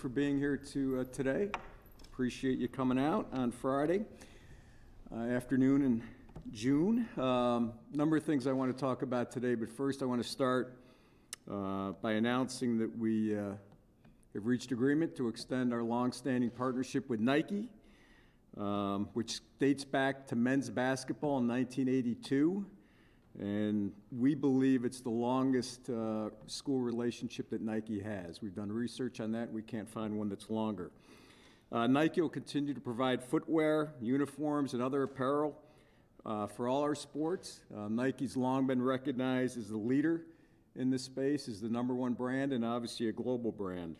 for being here to, uh, today. Appreciate you coming out on Friday uh, afternoon in June. Um, Number of things I want to talk about today, but first I want to start uh, by announcing that we uh, have reached agreement to extend our longstanding partnership with Nike, um, which dates back to men's basketball in 1982. And we believe it's the longest uh, school relationship that Nike has. We've done research on that. We can't find one that's longer. Uh, Nike will continue to provide footwear, uniforms, and other apparel uh, for all our sports. Uh, Nike's long been recognized as the leader in this space, as the number one brand, and obviously a global brand.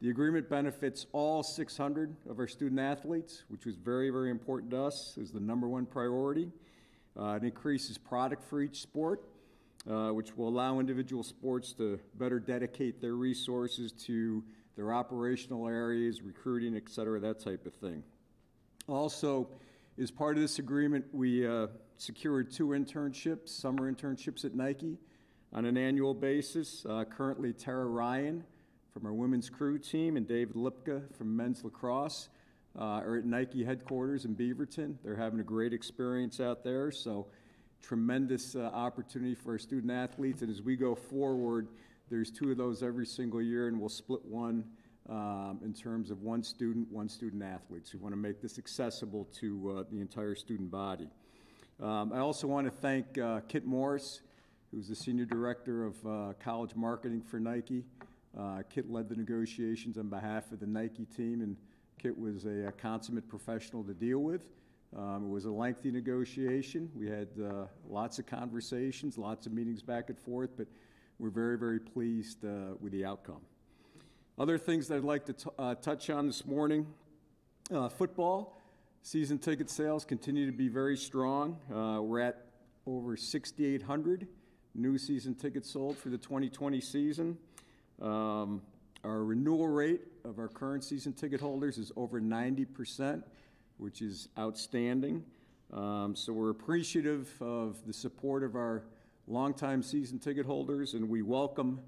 The agreement benefits all 600 of our student athletes, which was very, very important to us as the number one priority. Uh, it increases product for each sport, uh, which will allow individual sports to better dedicate their resources to their operational areas, recruiting, et cetera, that type of thing. Also, as part of this agreement, we uh, secured two internships, summer internships at Nike on an annual basis. Uh, currently, Tara Ryan from our women's crew team and David Lipka from men's lacrosse uh, are at Nike headquarters in Beaverton. They're having a great experience out there, so tremendous uh, opportunity for our student athletes. And as we go forward, there's two of those every single year, and we'll split one um, in terms of one student, one student athlete. So we want to make this accessible to uh, the entire student body. Um, I also want to thank uh, Kit Morris, who's the Senior Director of uh, College Marketing for Nike. Uh, Kit led the negotiations on behalf of the Nike team, and Kit was a, a consummate professional to deal with. Um, it was a lengthy negotiation. We had uh, lots of conversations, lots of meetings back and forth, but we're very, very pleased uh, with the outcome. Other things that I'd like to uh, touch on this morning uh, football. Season ticket sales continue to be very strong. Uh, we're at over 6,800 new season tickets sold for the 2020 season. Um, our renewal rate of our current season ticket holders is over 90%, which is outstanding. Um, so we're appreciative of the support of our longtime season ticket holders, and we welcome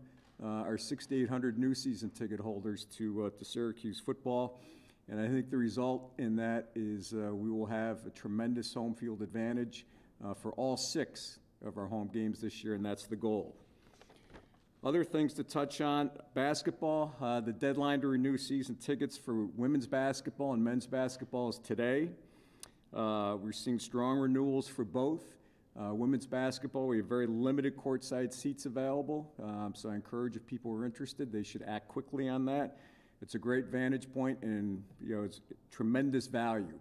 uh, our 6,800 new season ticket holders to, uh, to Syracuse football. And I think the result in that is uh, we will have a tremendous home field advantage uh, for all six of our home games this year, and that's the goal. Other things to touch on basketball. Uh, the deadline to renew season tickets for women's basketball and men's basketball is today. Uh, we're seeing strong renewals for both. Uh, women's basketball, we have very limited courtside seats available, um, so I encourage if people are interested, they should act quickly on that. It's a great vantage point and you know it's tremendous value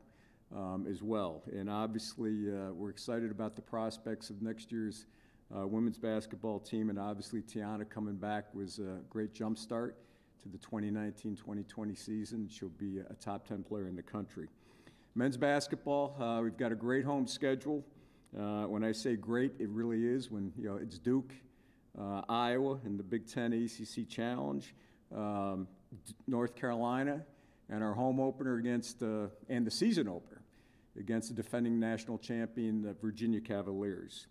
um, as well. And obviously, uh, we're excited about the prospects of next year's uh, women's basketball team, and obviously Tiana coming back was a great jump start to the 2019-2020 season. She'll be a top 10 player in the country. Men's basketball, uh, we've got a great home schedule. Uh, when I say great, it really is. When you know it's Duke, uh, Iowa in the Big Ten ACC Challenge, um, North Carolina, and our home opener against uh, and the season opener against the defending national champion, the Virginia Cavaliers.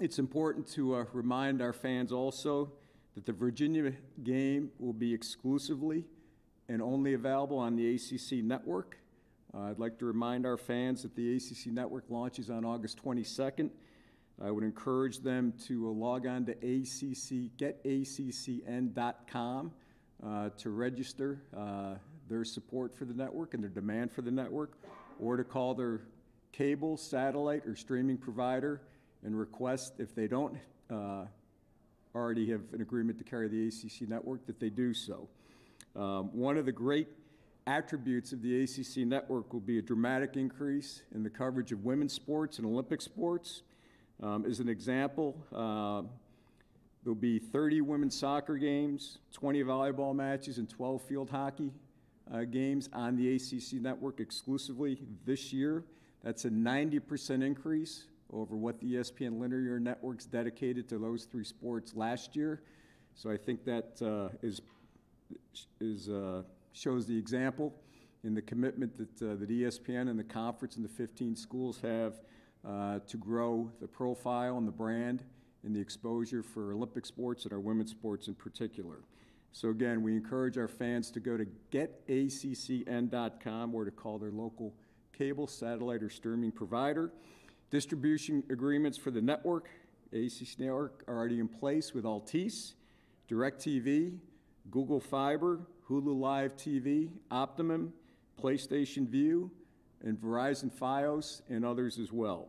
It's important to uh, remind our fans also that the Virginia game will be exclusively and only available on the ACC network. Uh, I'd like to remind our fans that the ACC network launches on August 22nd. I would encourage them to uh, log on to ACC, getaccn.com uh, to register uh, their support for the network and their demand for the network, or to call their cable, satellite, or streaming provider and request if they don't uh, already have an agreement to carry the ACC network that they do so. Um, one of the great attributes of the ACC network will be a dramatic increase in the coverage of women's sports and Olympic sports. Um, as an example, uh, there'll be 30 women's soccer games, 20 volleyball matches, and 12 field hockey uh, games on the ACC network exclusively this year. That's a 90% increase over what the ESPN linear networks dedicated to those three sports last year. So I think that uh, is is uh, shows the example in the commitment that, uh, that ESPN and the conference and the 15 schools have uh, to grow the profile and the brand and the exposure for Olympic sports and our women's sports in particular. So again, we encourage our fans to go to getaccn.com or to call their local cable, satellite, or streaming provider. Distribution agreements for the network, ACC network, are already in place with Altice, DirecTV, Google Fiber, Hulu Live TV, Optimum, PlayStation Vue, and Verizon Fios, and others as well.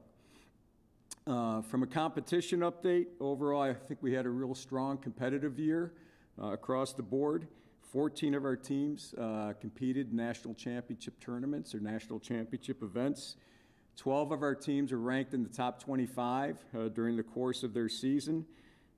Uh, From a competition update, overall, I think we had a real strong competitive year uh, across the board. 14 of our teams uh, competed in national championship tournaments or national championship events. 12 of our teams are ranked in the top 25 uh, during the course of their season.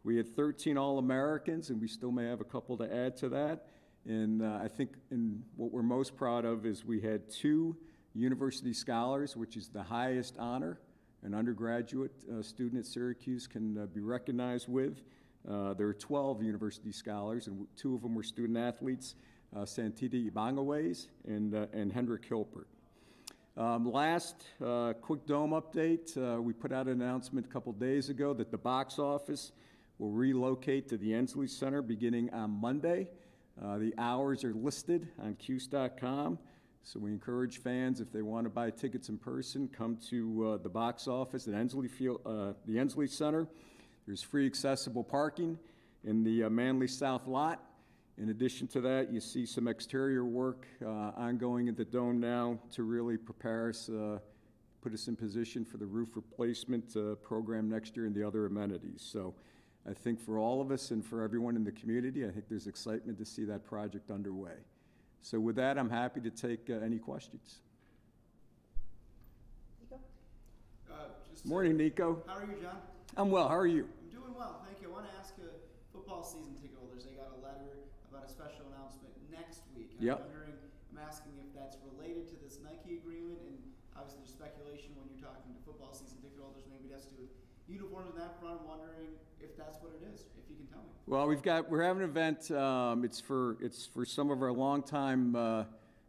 We had 13 All-Americans, and we still may have a couple to add to that. And uh, I think in what we're most proud of is we had two university scholars, which is the highest honor an undergraduate uh, student at Syracuse can uh, be recognized with. Uh, there are 12 university scholars, and two of them were student athletes, uh, Santita Ibangawes and, uh, and Hendrik Hilpert. Um, last uh, quick dome update, uh, we put out an announcement a couple days ago that the box office will relocate to the Ensley Center beginning on Monday. Uh, the hours are listed on Cuse.com. So we encourage fans, if they want to buy tickets in person, come to uh, the box office at Ensley Field, uh, the Ensley Center. There's free accessible parking in the uh, Manley South lot. In addition to that, you see some exterior work uh, ongoing at the dome now to really prepare us, uh, put us in position for the roof replacement uh, program next year and the other amenities. So I think for all of us and for everyone in the community, I think there's excitement to see that project underway. So with that, I'm happy to take uh, any questions. Uh, just, Morning, Nico. How are you, John? I'm well. How are you? I'm doing well, thank you. I want to ask a football season ticket holders. They got a letter about a special announcement next week. I'm wondering, I'm asking if that's related to this Nike agreement, and obviously there's speculation when you're talking to football season ticket holders, maybe that's to do with uniforms in that front. I'm wondering if that's what it is. If you can tell me. Well, we've got we're having an event. Um, it's for it's for some of our longtime uh,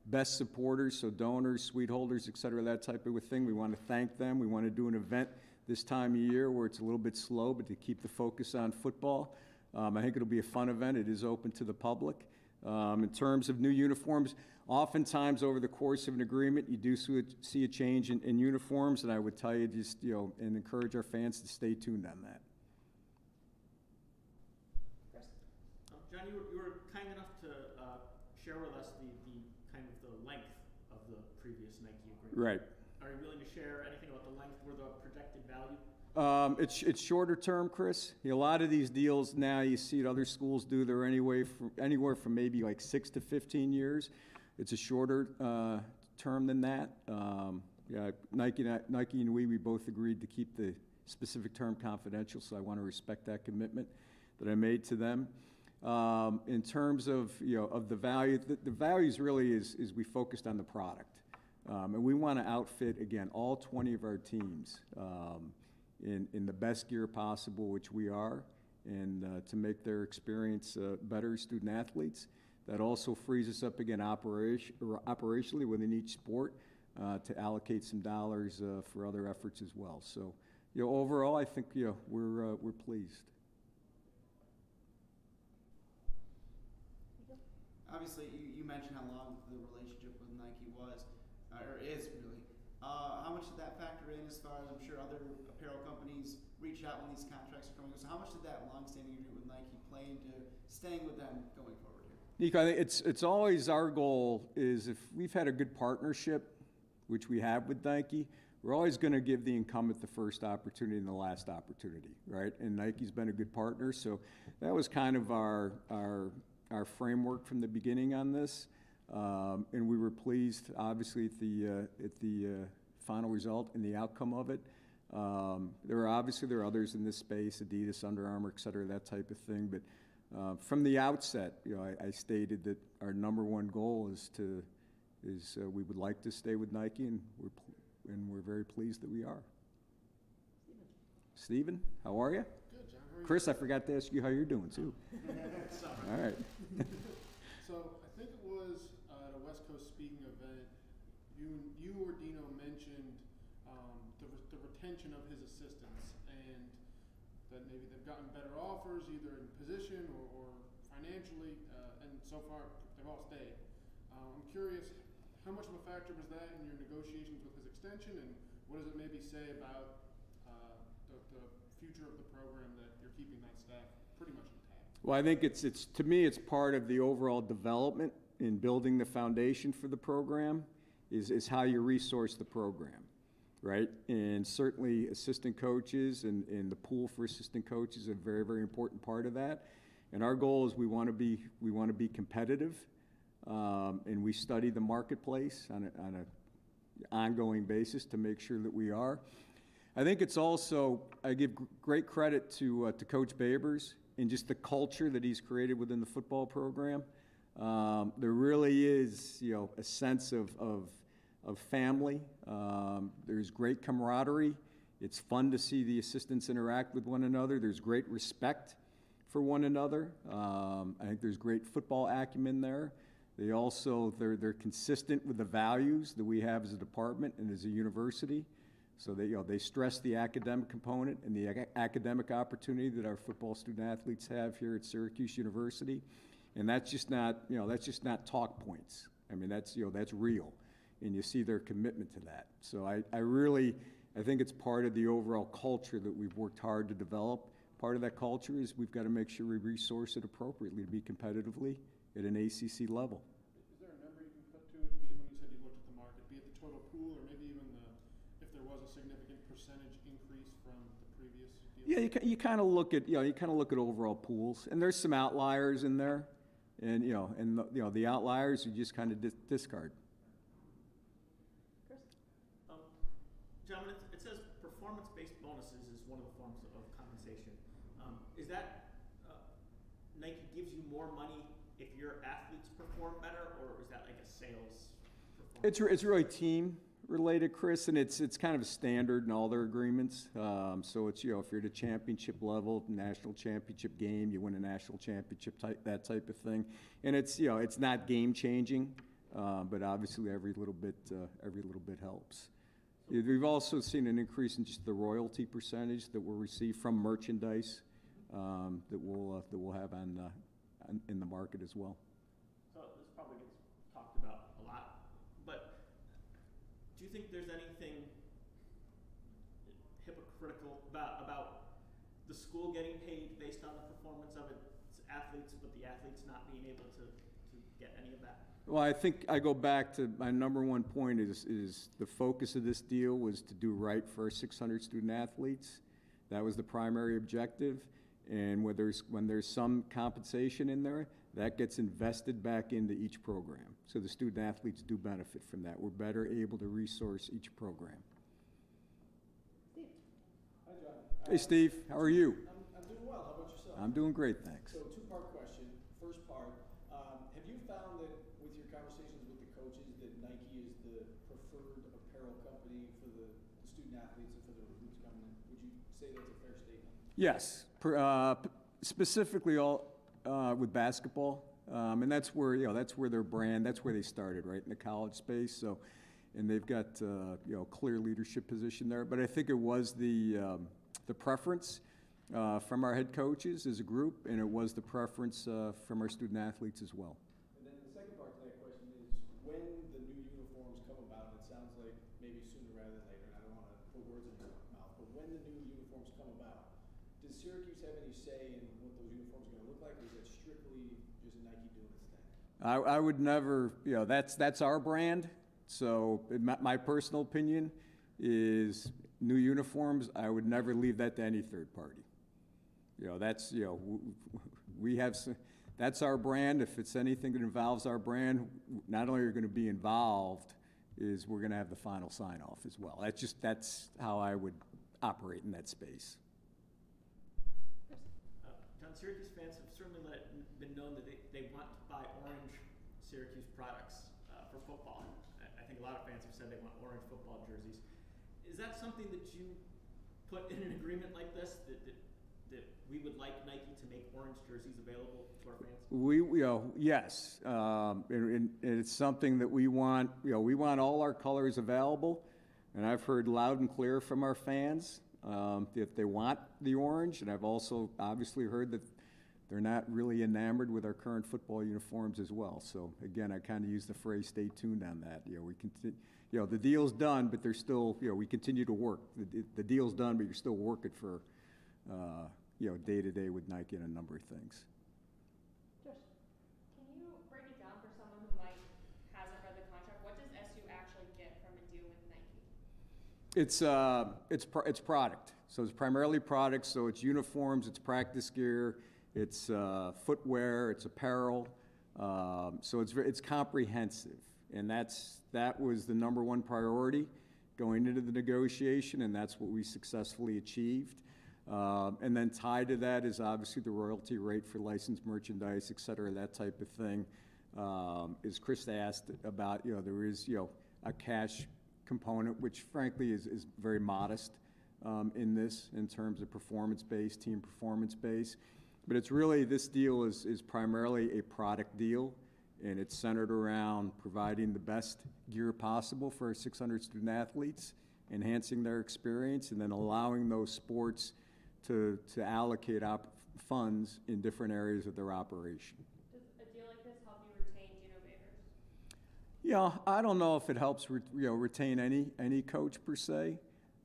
best supporters, so donors, suite holders, et cetera, that type of a thing. We want to thank them. We want to do an event this time of year where it's a little bit slow, but to keep the focus on football. Um, I think it'll be a fun event. It is open to the public. Um, in terms of new uniforms, oftentimes over the course of an agreement, you do see a, change in, in uniforms, and I would tell you just you know and encourage our fans to stay tuned on that. Um, John, you were, you were kind enough to uh, share with us the, the kind of the length of the previous Nike agreement. Right. Are you willing to share anything about the length or the projected value? Um, it's, it's shorter term, Chris. A lot of these deals now, you see it other schools do, they're anyway from, anywhere from maybe like six to 15 years. It's a shorter uh, term than that. Um, yeah, Nike, Nike and we, we both agreed to keep the specific term confidential, so I want to respect that commitment that I made to them. Um, in terms of, you know, of the value, the, the values really is, is we focused on the product. Um, and we want to outfit, again, all 20 of our teams um, in, in the best gear possible, which we are, and uh, to make their experience uh, better student athletes. That also frees us up, again, operation, operationally within each sport uh, to allocate some dollars uh, for other efforts as well. So, you know, overall, I think, you know, we're, uh, we're pleased. Obviously, you, you mentioned how long the relationship with Nike was, uh, or is really. Uh, how much did that factor in as far as I'm sure other apparel companies reach out when these contracts are coming? So how much did that long-standing agreement with Nike play into staying with them going forward here? Nico, I think it's, it's always our goal is if we've had a good partnership, which we have with Nike, we're always going to give the incumbent the first opportunity and the last opportunity, right? And Nike's been a good partner, so that was kind of our, our, our framework from the beginning on this. Um, and we were pleased, obviously, at the, uh, at the uh, final result and the outcome of it. Um, there are obviously there are others in this space, Adidas, Under Armour, et cetera, that type of thing. But uh, from the outset, you know, I, I stated that our number one goal is to is uh, we would like to stay with Nike, and we're and we're very pleased that we are. Stephen, how are you? Good, John. How are you? Chris, I forgot to ask you how you're doing too. All right. So I think it was uh, at a West Coast speaking event, you you or Dino mentioned um, the, re- the retention of his assistants and that maybe they've gotten better offers either in position or, or financially, uh, and so far, they've all stayed. Uh, I'm curious, how much of a factor was that in your negotiations with his extension, and what does it maybe say about, uh, the, the future of the program that you're keeping that staff pretty much intact? Well, I think it's, it's, to me, it's part of the overall development in building the foundation for the program, is, is how you resource the program, right? And certainly, assistant coaches and, and the pool for assistant coaches is a very, very important part of that. And our goal is we want to be, we want to be competitive, um, and we study the marketplace on a, on a ongoing basis to make sure that we are. I think it's also, I give great credit to, uh, to Coach Babers and just the culture that he's created within the football program. Um, there really is, you know, a sense of, of, of family. Um, there's great camaraderie. It's fun to see the assistants interact with one another. There's great respect for one another. Um, I think there's great football acumen there. They also, they're, they're consistent with the values that we have as a department and as a university. So they, you know, they stress the academic component and the ac- academic opportunity that our football student athletes have here at Syracuse University. And that's just not, you know, that's just not talk points. I mean, that's, you know, that's real. And you see their commitment to that. So I, I really, I think it's part of the overall culture that we've worked hard to develop. Part of that culture is we've got to make sure we resource it appropriately to be competitively at an ACC level. Is there a number you can put to it, be it when you said you looked at the market, be it the total pool, or maybe even the, if there was a significant percentage increase from the previous deal? Yeah, you, you kind of look at, you know, you kind of look at overall pools, and there's some outliers in there, and, you know, and, the- you know, the outliers you just kind of discard. Um, Gentlemen, it, it says performance-based bonuses is one of the forms of compensation. Um, is that, uh, Nike gives you more money if your athletes perform better, or is that like a sales performance? It's, re- it's really team-related, Chris, and it's, it's kind of a standard in all their agreements. Um, so it's, you know, if you're at a championship level, national championship game, you win a national championship type, that type of thing. And it's, you know, it's not game-changing, uh, but obviously every little bit, uh, every little bit helps. We've also seen an increase in just the royalty percentage that we'll receive from merchandise, um, that we'll, uh, that we'll have on, uh, on- in the market as well. So this probably gets talked about a lot, but do you think there's anything hypocritical about, about the school getting paid based on the performance of its athletes, but the athletes not being able to, to get any of that? Well, I think I go back to my number one point is, is the focus of this deal was to do right for 600 student athletes. That was the primary objective. And when there's, when there's some compensation in there, that gets invested back into each program. So the student athletes do benefit from that. We're better able to resource each program. Hi, John. Hey, Steve, how are you? I'm, I'm doing well. How about yourself? I'm doing great, thanks. So, two-part question. First part, um, have you found that with your conversations with the coaches that Nike is the preferred apparel company for the, the student athletes and for the recruits coming in? Would you say that's a fair statement? Yes, uh, specifically all uh, with basketball, um, and that's where you know that's where their brand, that's where they started, right in the college space. So, and they've got uh, you know clear leadership position there. But I think it was the um, the preference uh, from our head coaches as a group, and it was the preference uh, from our student athletes as well. And then the second part to that question is, when the new uniforms come about, and it sounds like maybe sooner rather than later, and I don't want to put words in your mouth, but when the new uniforms come about, does Syracuse have say in what those uniforms are going to look like, or is that strictly just Nike doing its thing? I, I would never, you know, that's, that's our brand. So my, my personal opinion is new uniforms, I would never leave that to any third party. You know, that's, you know, we have, that's our brand. If it's anything that involves our brand, not only are we going to be involved, is we're going to have the final sign off as well. That's just, that's how I would operate in that space. Uh, Syracuse fans have certainly let it been known that they, they want to buy orange Syracuse products uh, for football. I, I think a lot of fans have said they want orange football jerseys. Is that something that you put in an agreement like this that, that, that we would like Nike to make orange jerseys available to our fans? We, you know, yes, um, and, and it's something that we want, you know, we want all our colors available. And I've heard loud and clear from our fans, um, that they want the orange, and I've also obviously heard that they're not really enamored with our current football uniforms as well. So again, I kind of use the phrase, stay tuned on that. You know, we conti- you know, the deal's done, but there's still, you know, we continue to work. The, the deal's done, but you're still working for, uh, you know, day to day with Nike and a number of things. Josh, can you break it down for someone who might hasn't read the contract? What does SU actually get from a deal with Nike? It's, uh, it's, pro- it's product. So it's primarily product, so it's uniforms, it's practice gear, it's uh, footwear, it's apparel. Um, So it's, it's comprehensive. And that's, that was the number one priority going into the negotiation, and that's what we successfully achieved. Um, And then tied to that is obviously the royalty rate for licensed merchandise, et cetera, that type of thing. Um, As Chris asked about, you know, there is, you know, a cash component, which frankly is, is very modest um, in this, in terms of performance-based, team performance-based. But it's really, this deal is, is primarily a product deal, and it's centered around providing the best gear possible for our 600 student athletes, enhancing their experience, and then allowing those sports to, to allocate funds in different areas of their operation. Does a deal like this help you retain Dino Babers? Yeah, I don't know if it helps, re- you know, retain any, any coach per se.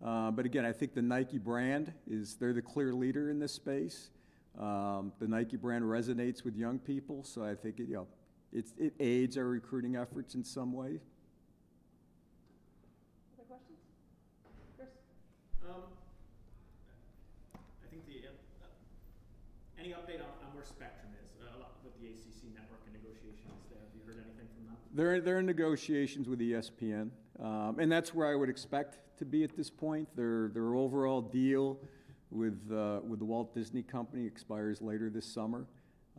Uh, but again, I think the Nike brand is, they're the clear leader in this space. Um, the Nike brand resonates with young people, so I think, it, you know, it's, it aids our recruiting efforts in some way. Other questions? Chris? Um, I think the, uh, any update on, on where Spectrum is, a lot the ACC network and negotiations there? Have you heard anything from them? They're, they're in negotiations with ESPN, um, and that's where I would expect to be at this point. Their, their overall deal with, uh, with the Walt Disney Company expires later this summer.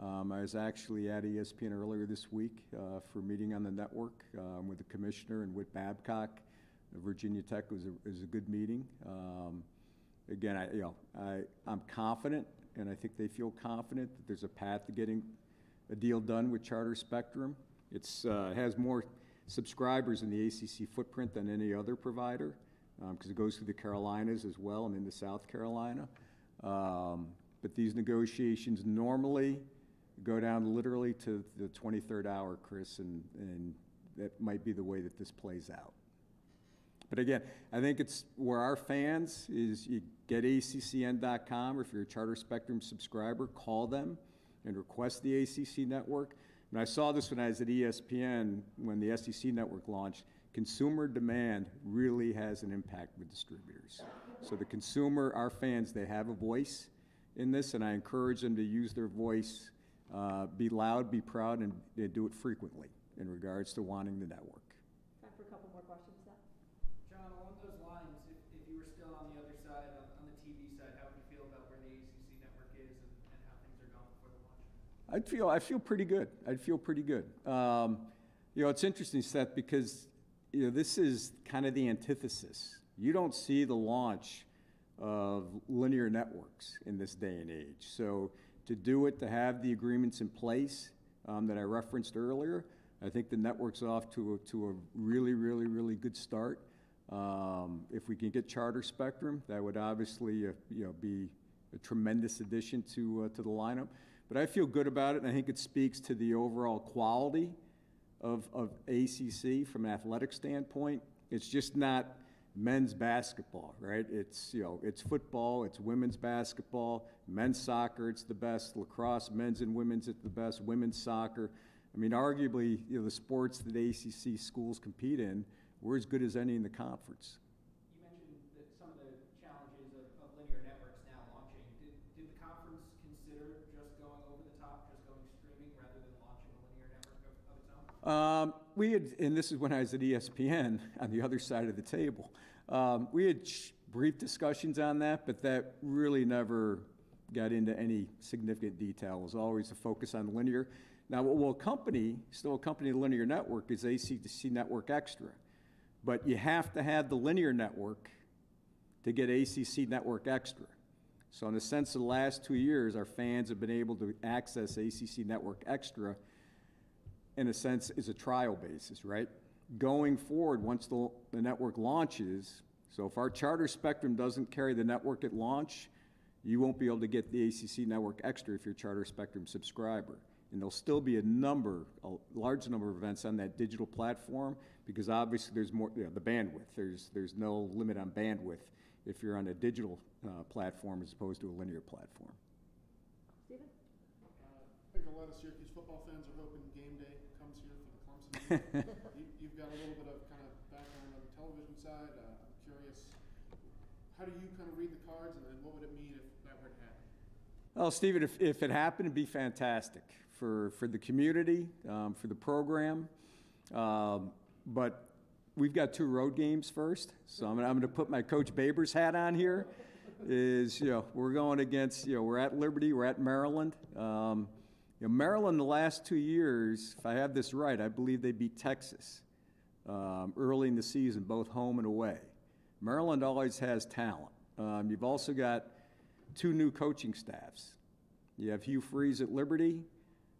Um, I was actually at ESPN earlier this week uh, for a meeting on the network um, with the commissioner and Whit Babcock. Virginia Tech was a, was a good meeting. Um, again, I, you know, I, I'm confident, and I think they feel confident that there's a path to getting a deal done with Charter Spectrum. It uh, has more subscribers in the ACC footprint than any other provider, because it goes through the Carolinas as well and into South Carolina. Um, But these negotiations normally go down literally to the 23rd hour, Chris, and, and that might be the way that this plays out. But again, I think it's where our fans is you get ACCN.com, or if you're a Charter Spectrum subscriber, call them and request the ACC network. And I saw this when I was at ESPN, when the SEC network launched. Consumer demand really has an impact with distributors. So the consumer, our fans, they have a voice in this, and I encourage them to use their voice, uh, be loud, be proud, and and do it frequently in regards to wanting the network. Time for a couple more questions, Seth. John, along those lines, if, if you were still on the other side, on, on the TV side, how would you feel about where the ACC network is and, and how things are going before the launch? I'd feel, I feel pretty good. I'd feel pretty good. Um, you know, it's interesting, Seth, because, you know, this is kind of the antithesis. You don't see the launch of linear networks in this day and age. So to do it, to have the agreements in place um, that I referenced earlier, I think the network's off to a, to a really, really, really good start. Um, if we can get Charter Spectrum, that would obviously, uh, you know, be a tremendous addition to, uh, to the lineup. But I feel good about it, and I think it speaks to the overall quality of, of ACC from an athletic standpoint. It's just not men's basketball, right? It's, you know, it's football, it's women's basketball, men's soccer, it's the best, lacrosse, men's and women's, it's the best, women's soccer. I mean, arguably, you know, the sports that ACC schools compete in, we're as good as any in the conference. You mentioned that some of the challenges of, of linear networks now launching. Did, did the conference consider just going over the top, just going streaming, rather than launching a linear network of, of its own? Um, we had, and this is when I was at ESPN on the other side of the table. Um, we had brief discussions on that, but that really never got into any significant detail. It was always a focus on linear. Now, what will accompany, still accompany the linear network is ACC Network Extra. But you have to have the linear network to get ACC Network Extra. So in a sense, of the last two years, our fans have been able to access ACC Network Extra in a sense, is a trial basis, right? Going forward, once the, the network launches, so if our charter spectrum doesn't carry the network at launch, You won't be able to get the ACC Network Extra if you're a Charter Spectrum subscriber. And there'll still be a number, a large number of events on that digital platform, because obviously there's more, you know, the bandwidth. There's, there's no limit on bandwidth if you're on a digital uh, platform as opposed to a linear platform. Steven? Uh, I think a lot of Syracuse football fans are hoping game day comes here for the Clemson. you, you've got a little bit of kind of background on the television side. Uh, I'm curious, how do you kind of read the cards, and then what would it mean if that were to happen? Well, Stephen, if, if it happened, it'd be fantastic for, for the community, um, for the program. Um, but we've got two road games first, so I'm, I'm going to put my Coach Babers hat on here. Is you know we're going against you know we're at Liberty, we're at Maryland. Um, you know, Maryland the last two years, if I have this right, I believe they beat Texas um, early in the season, both home and away. Maryland always has talent. Um, you've also got two new coaching staffs. You have Hugh Freeze at Liberty.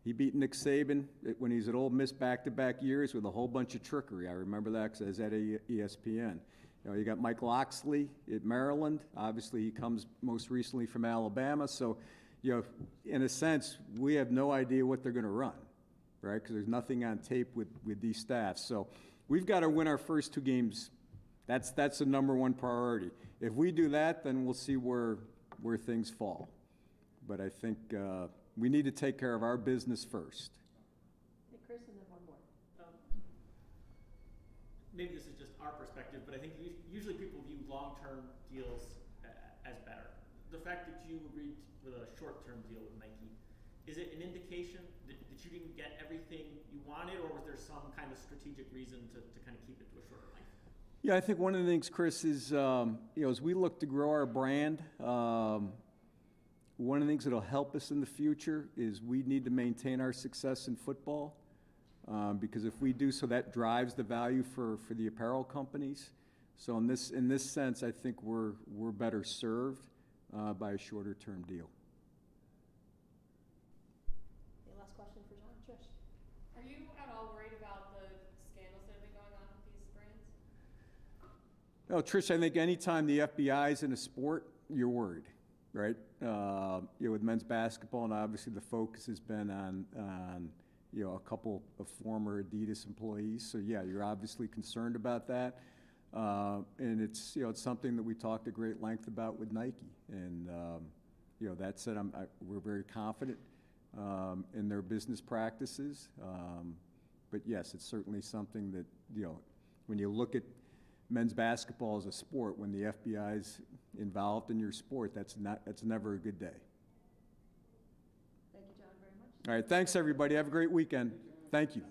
He beat Nick Saban when he's at Ole Miss back-to-back years with a whole bunch of trickery. I remember that because I was at ESPN. You know, you got Mike Locksley at Maryland. Obviously, he comes most recently from Alabama. So, you know, in a sense, we have no idea what they're going to run, right? Because there's nothing on tape with, with these staffs. So we've got to win our first two games that's, that's the number one priority. If we do that, then we'll see where, where things fall. But I think uh, we need to take care of our business first. Hey, Chris, and then one more. Um, Maybe this is just our perspective, but I think usually people view long-term deals a- as better. The fact that you agreed with a short-term deal with Nike, is it an indication that, that you didn't get everything you wanted, or was there some kind of strategic reason to, to kind of keep it to a shorter length? Yeah, I think one of the things, Chris, is, um, you know, as we look to grow our brand, um, one of the things that'll help us in the future is we need to maintain our success in football. Um, because if we do so, that drives the value for, for the apparel companies. So in this, in this sense, I think we're, we're better served uh, by a shorter term deal. Okay, last question for John. Trish? Are you at all worried about the scandals that have been going on with these brands? No, Trish, I think anytime the FBI is in a sport, you're worried, right? Uh, you know, with men's basketball, and obviously the focus has been on, on, you know, a couple of former Adidas employees. So yeah, you're obviously concerned about that. Uh, and it's, you know, it's something that we talked at great length about with Nike. And, um, you know, that said, I'm, I, we're very confident um, in their business practices. Um, but yes, it's certainly something that, you know, when you look at men's basketball as a sport, when the FBI's involved in your sport, that's not, that's never a good day. Thank you, John, very much. All right, thanks, everybody. Have a great weekend. Thank you.